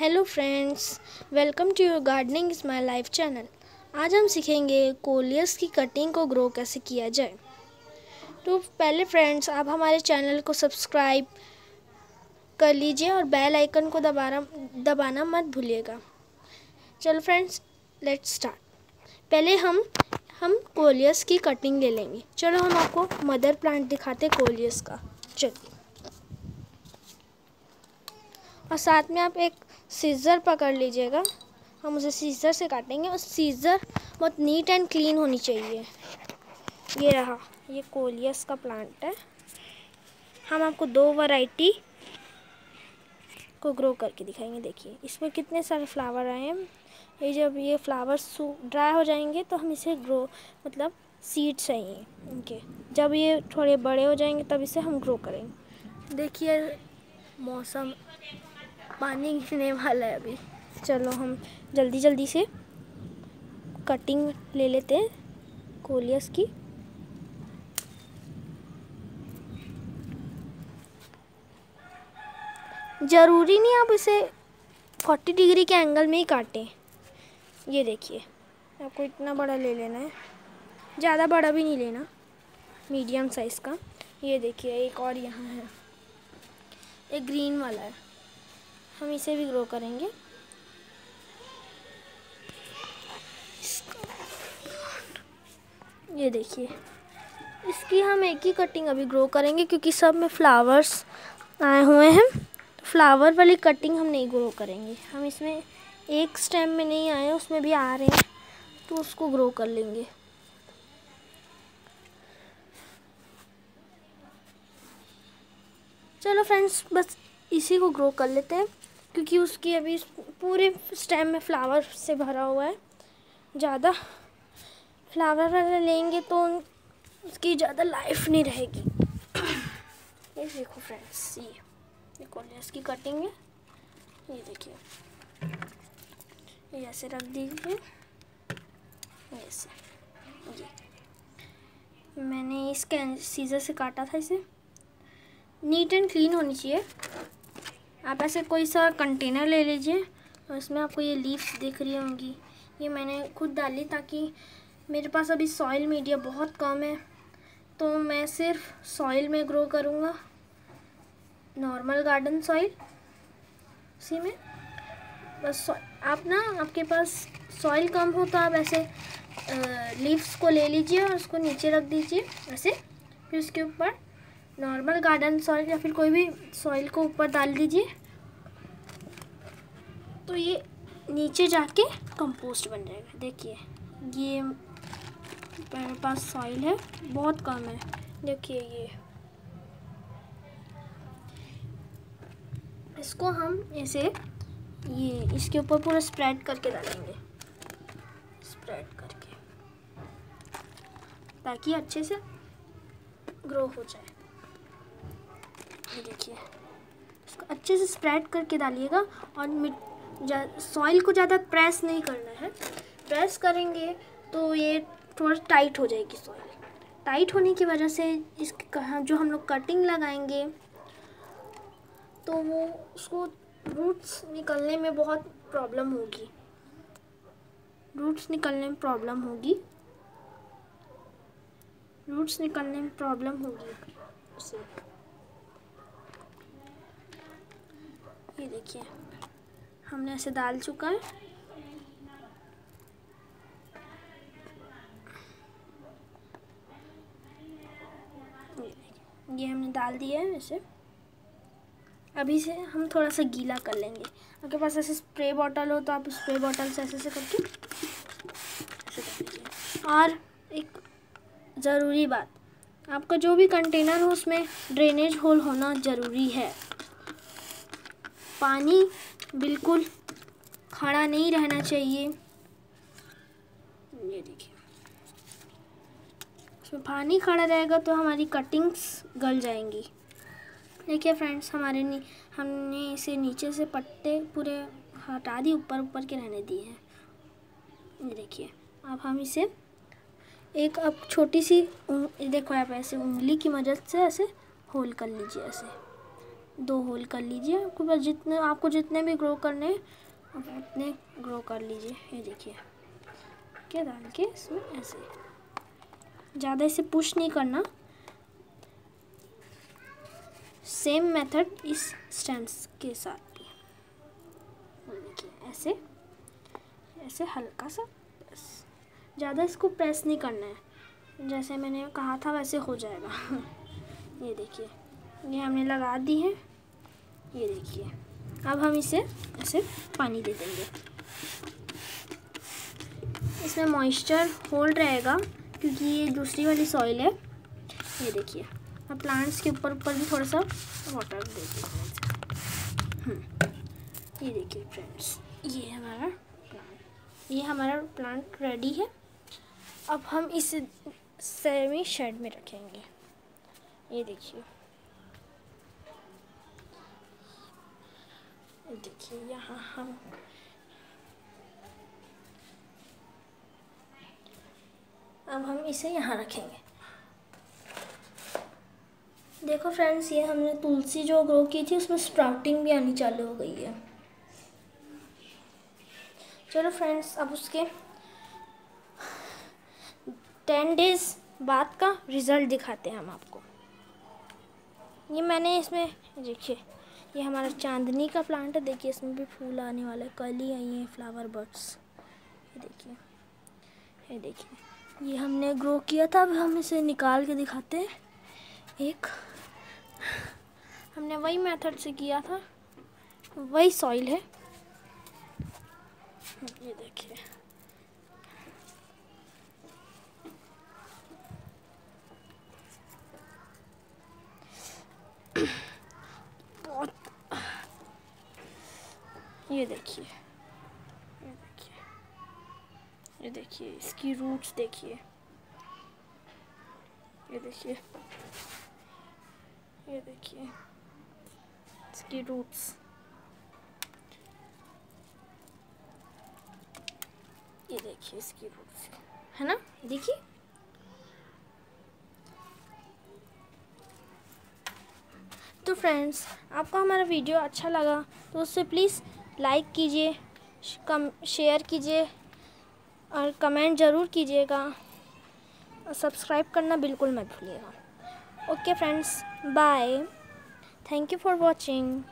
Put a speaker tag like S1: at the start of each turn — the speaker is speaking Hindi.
S1: Hello friends welcome to your gardening is my life channel आज हम सीखेंगे कोलियस की कटिंग को ग्रो कैसे किया जाए। तो पहले फ्रेंड्स आप हमारे चैनल को सब्सक्राइब कर लीजिए और बेल आइकन को दबाना दबाना मत भूलिएगा। चलो फ्रेंड्स लेट्स स्टार्ट पहले हम हम कोलियस की कटिंग ले लेंगे। चलो हम आपको मदर प्लांट दिखाते कोलियस का। चलिए और साथ में आप एक सीज़र पकड़ लीजिएगा। हम उसे सीज़र से काटेंगे। और सीज़र बहुत नीट एंड क्लीन होनी चाहिए। ये रहा। ये कोलियस का प्लांट है। हम आपको दो वैरायटी को ग्रो करके दिखाएँगे। देखिए, इसमें कितने सारे फ्लावर आए हैं। ये जब ये फ्लावर्स ड्राई हो जाएँगे तो हम इसे ग्रो मतलब सीड्स चाहिए इनके जब ये थोड़े बड़े हो जाएँगे, तब इसे हम ग्रो करेंगे। देखिए, मौसम पानी गिरने वाला है अभी। चलो हम जल्दी जल्दी से कटिंग ले लेते हैं कोलियस की। ज़रूरी नहीं आप इसे 40 डिग्री के एंगल में ही काटें। ये देखिए, आपको इतना बड़ा ले लेना है। ज़्यादा बड़ा भी नहीं लेना मीडियम साइज़ का। ये देखिए, एक और यहाँ है। एक ग्रीन वाला है। हम इसे भी ग्रो करेंगे। ये देखिए, इसकी हम एक ही कटिंग अभी ग्रो करेंगे क्योंकि सब में फ्लावर्स आए हुए हैं। फ्लावर वाली कटिंग हम नहीं ग्रो करेंगे। हम इसमें एक स्टेम में नहीं आए, उसमें भी आ रहे हैं तो उसको ग्रो कर लेंगे। चलो फ्रेंड्स बस इसी को ग्रो कर लेते हैं। क्योंकि उसकी अभी पूरे स्टेम में फ्लावर से भरा हुआ है। ज़्यादा फ्लावर वाला लेंगे तो उसकी ज़्यादा लाइफ नहीं रहेगी। ये देखो फ्रेंड्स ये देखो इसकी कटिंग है। ये देखिए। ये ऐसे रख दीजिए। ऐसे, ये। मैंने इसके सीज़र से काटा था इसे। नीट एंड क्लीन होनी चाहिए। आप ऐसे कोई सा कंटेनर ले लीजिए, और इसमें आपको ये लीव्स दिख रही होंगी। ये मैंने खुद डाली ताकि मेरे पास अभी सॉइल मीडिया बहुत कम है तो मैं सिर्फ़ सॉइल में ग्रो करूँगा। नॉर्मल गार्डन सॉइल उसी में। बस आप ना, आपके पास सॉइल कम हो तो आप ऐसे लीव्स को ले लीजिए और उसको नीचे रख दीजिए, ऐसे, फिर उसके ऊपर नॉर्मल गार्डन सॉइल या फिर कोई भी सॉइल को ऊपर डाल दीजिए। तो ये नीचे जाके कंपोस्ट बन जाएगा। देखिए, ये मेरे पास सॉइल है, बहुत कम है। देखिए ये। इसको हम ऐसे ये इसके ऊपर पूरा स्प्रेड करके डालेंगे। स्प्रेड करके, ताकि अच्छे से ग्रो हो जाए। ये देखिए। इसको अच्छे से स्प्रेड करके डालिएगा और मिट सॉइल को ज़्यादा प्रेस नहीं करना है। प्रेस करेंगे तो ये थोड़ा टाइट हो जाएगी सॉइल टाइट होने की वजह से इस जो हम लोग कटिंग लगाएँगे तो वो उसको रूट्स निकलने में बहुत प्रॉब्लम होगी। रूट्स निकलने में प्रॉब्लम होगी। रूट्स निकलने में प्रॉब्लम होगी उसे। ये देखिए, हमने ऐसे डाल चुका है। ये हमने डाल दिया है ऐसे अभी से हम थोड़ा सा गीला कर लेंगे। आपके पास ऐसे स्प्रे बॉटल हो तो आप स्प्रे बॉटल से ऐसे से करके ऐसे कर लीजिए और एक ज़रूरी बात, आपका जो भी कंटेनर हो उसमें ड्रेनेज होल होना ज़रूरी है। पानी बिल्कुल खड़ा नहीं रहना चाहिए। ये देखिए। उसमें पानी खड़ा रहेगा तो हमारी कटिंग्स गल जाएँगी। देखिए फ्रेंड्स, हमारे नी, हमने इसे नीचे से पट्टे पूरे हटा दिए ऊपर ऊपर के रहने दिए हैं। ये देखिए, अब हम इसे एक अब छोटी सी देखो आप ऐसे उंगली की मदद से ऐसे होल कर लीजिए ऐसे। दो होल कर लीजिए। आपके पास जितने, आपको जितने भी ग्रो करने आप उतने ग्रो कर लीजिए। ये देखिए, क्या डाल के इसमें ऐसे। ज़्यादा इसे पुश नहीं करना। सेम मेथड इस स्टैंड्स के साथ भी। देखिए, ऐसे ऐसे हल्का सा ज़्यादा इसको प्रेस नहीं करना है। जैसे मैंने कहा था, वैसे हो जाएगा। ये देखिए, ये हमने लगा दी है। ये देखिए। अब हम इसे ऐसे पानी दे देंगे। इसमें मॉइस्चर होल्ड रहेगा क्योंकि ये दूसरी वाली सॉइल है। ये देखिए अब प्लांट्स के ऊपर ऊपर भी थोड़ा सा वाटर दे देते हम्म, ये देखिए फ्रेंड्स ये हमारा प्लांट ये हमारा प्लांट रेडी है। अब हम इस सेमी शेड में रखेंगे। ये देखिए। देखिए, यहाँ हम अब हम इसे यहाँ रखेंगे। देखो फ्रेंड्स ये हमने तुलसी जो ग्रो की थी, उसमें स्प्राउटिंग भी आनी चालू हो गई है। चलो फ्रेंड्स अब उसके टेन डेज़ बाद का रिज़ल्ट दिखाते हैं हम आपको। ये मैंने इसमें, देखिए ये हमारा चांदनी का प्लांट है। देखिए, इसमें भी फूल आने वाला है। कल ही आई हैं फ्लावर बर्ड्स ये देखिए ये देखिए। ये हमने ग्रो किया था, अब हम इसे निकाल के दिखाते हैं। एक, हमने वही मेथड से किया था। वही सॉइल है। ये देखिए। ये देखिए। ये देखिए। ये देखिए, इसकी रूट्स देखिए। ये देखिए। ये देखिए। इसकी रूट्स ये देखिए इसकी रूट्स है ना? देखिए। तो फ्रेंड्स आपको हमारा वीडियो अच्छा लगा तो उससे प्लीज़ लाइक कीजिए, कम, शेयर कीजिए और कमेंट ज़रूर कीजिएगा। और सब्सक्राइब करना बिल्कुल मत भूलिएगा। Okay friends, bye. Thank you for watching.